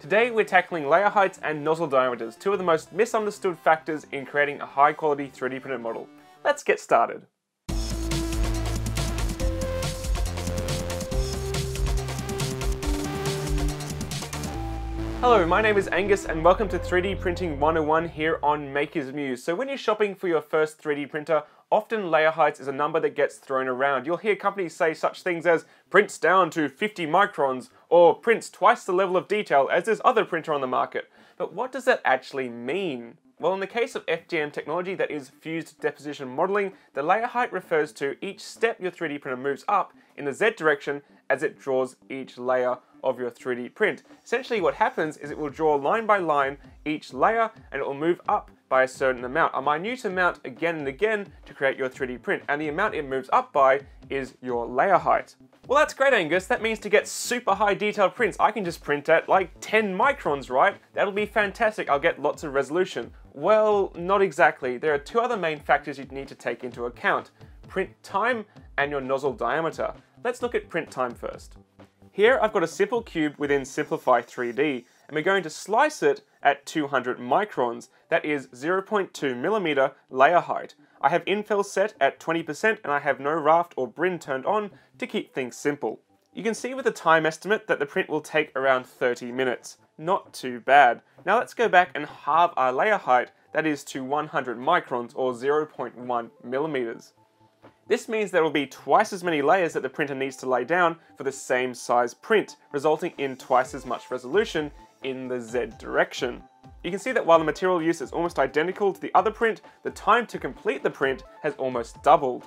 Today we're tackling layer heights and nozzle diameters, two of the most misunderstood factors in creating a high quality 3D printed model. Let's get started. Hello, my name is Angus and welcome to 3D Printing 101 here on Maker's Muse. So when you're shopping for your first 3D printer, often layer heights is a number that gets thrown around. You'll hear companies say such things as prints down to 50 microns or prints twice the level of detail as this other printer on the market. But what does that actually mean? Well, in the case of FDM technology, that is fused deposition modeling, the layer height refers to each step your 3D printer moves up in the Z direction as it draws each layer of your 3D print. Essentially what happens is it will draw line by line each layer and it will move up by a certain amount, a minute amount again and again to create your 3D print. And the amount it moves up by is your layer height. Well, that's great, Angus. That means to get super high detailed prints, I can just print at like 10 microns, right? That'll be fantastic. I'll get lots of resolution. Well, not exactly. There are two other main factors you'd need to take into account. Print time and your nozzle diameter. Let's look at print time first. Here I've got a simple cube within Simplify 3D, and we're going to slice it at 200 microns, that is 0.2 millimeter layer height. I have infill set at 20% and I have no raft or brim turned on to keep things simple. You can see with the time estimate that the print will take around 30 minutes. Not too bad. Now let's go back and halve our layer height, that is to 100 microns or 0.1 millimeters. This means there will be twice as many layers that the printer needs to lay down for the same size print, resulting in twice as much resolution in the Z direction. You can see that while the material use is almost identical to the other print, the time to complete the print has almost doubled.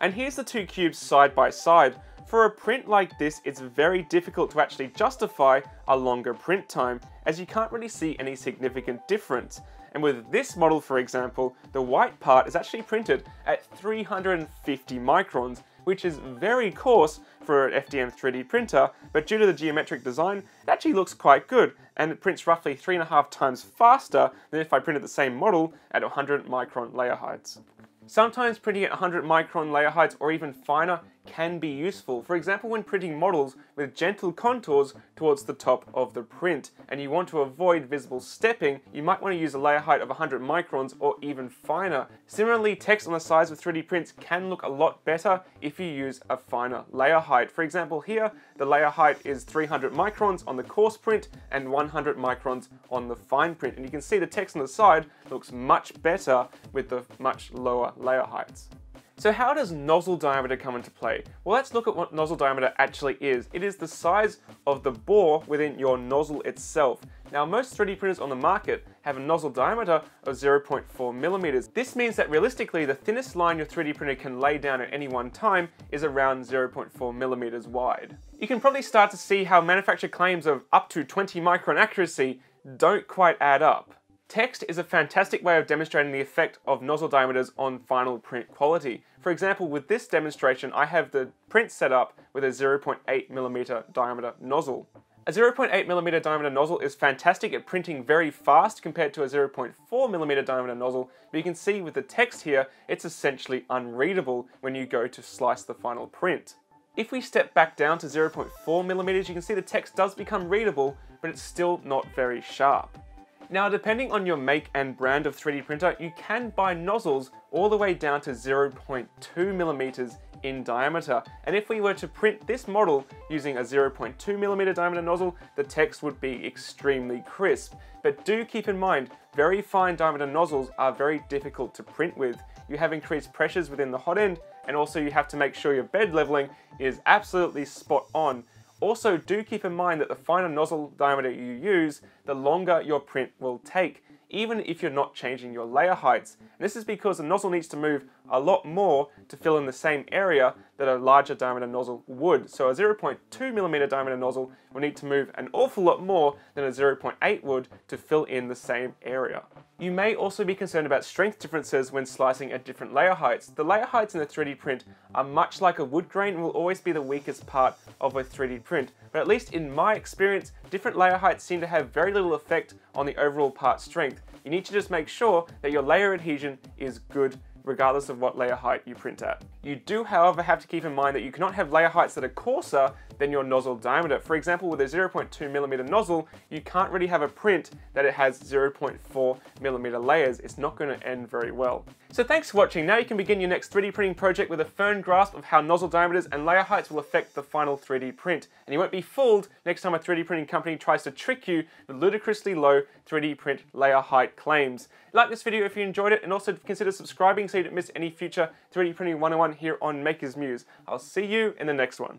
And here's the two cubes side by side. For a print like this, it's very difficult to actually justify a longer print time, as you can't really see any significant difference. And with this model, for example, the white part is actually printed at 350 microns, which is very coarse for an FDM 3D printer, but due to the geometric design, it actually looks quite good, and it prints roughly three and a half times faster than if I printed the same model at 100 micron layer heights. Sometimes printing at 100 micron layer heights or even finer can be useful. For example, when printing models with gentle contours towards the top of the print, and you want to avoid visible stepping, you might want to use a layer height of 100 microns or even finer. Similarly, text on the sides of 3D prints can look a lot better if you use a finer layer height. For example, here, the layer height is 300 microns on the coarse print and 100 microns on the fine print. And you can see the text on the side looks much better with the much lower layer heights. So how does nozzle diameter come into play? Well, let's look at what nozzle diameter actually is. It is the size of the bore within your nozzle itself. Now, most 3D printers on the market have a nozzle diameter of 0.4 millimeters. This means that realistically, the thinnest line your 3D printer can lay down at any one time is around 0.4 millimeters wide. You can probably start to see how manufacturer claims of up to 20 micron accuracy don't quite add up. Text is a fantastic way of demonstrating the effect of nozzle diameters on final print quality. For example, with this demonstration, I have the print set up with a 0.8mm diameter nozzle. A 0.8mm diameter nozzle is fantastic at printing very fast compared to a 0.4mm diameter nozzle, but you can see with the text here, it's essentially unreadable when you go to slice the final print. If we step back down to 0.4mm, you can see the text does become readable, but it's still not very sharp. Now, depending on your make and brand of 3D printer, you can buy nozzles all the way down to 0.2 millimeters in diameter. And if we were to print this model using a 0.2 millimeter diameter nozzle, the text would be extremely crisp. But do keep in mind, very fine diameter nozzles are very difficult to print with. You have increased pressures within the hot end, and also you have to make sure your bed leveling is absolutely spot on also, do keep in mind that the finer nozzle diameter you use, the longer your print will take, even if you're not changing your layer heights. And this is because the nozzle needs to move a lot more to fill in the same area that a larger diameter nozzle would. So a 0.2 millimeter diameter nozzle will need to move an awful lot more than a 0.8 would to fill in the same area. You may also be concerned about strength differences when slicing at different layer heights. The layer heights in a 3D print are much like a wood grain and will always be the weakest part of a 3D print. But at least in my experience, different layer heights seem to have very little effect on the overall part strength. You need to just make sure that your layer adhesion is good regardless of what layer height you print at. You do however have to keep in mind that you cannot have layer heights that are coarser than your nozzle diameter. For example, with a 0.2 millimeter nozzle, you can't really have a print that it has 0.4 millimeter layers. It's not going to end very well. So thanks for watching. Now you can begin your next 3D printing project with a firm grasp of how nozzle diameters and layer heights will affect the final 3D print. And you won't be fooled next time a 3D printing company tries to trick you with ludicrously low 3D print layer height claims. Like this video if you enjoyed it and also consider subscribing so you don't miss any future 3D printing 101 here on Maker's Muse. I'll see you in the next one.